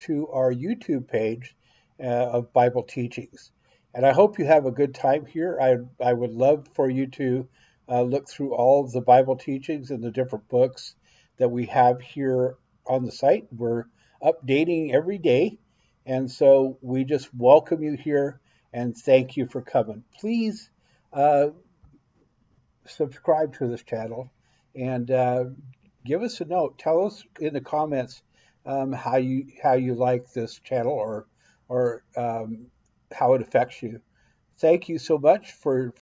to our YouTube page uh, of Bible teachings. And I hope you have a good time here. I, I would love for you to uh, look through all of the Bible teachings and the different books that we have here on the site. We're updating every day. And so we just welcome you here and thank you for coming. Please uh, subscribe to this channel and uh, give us a note. Tell us in the comments um, how you how you like this channel or or um, how it affects you. Thank you so much for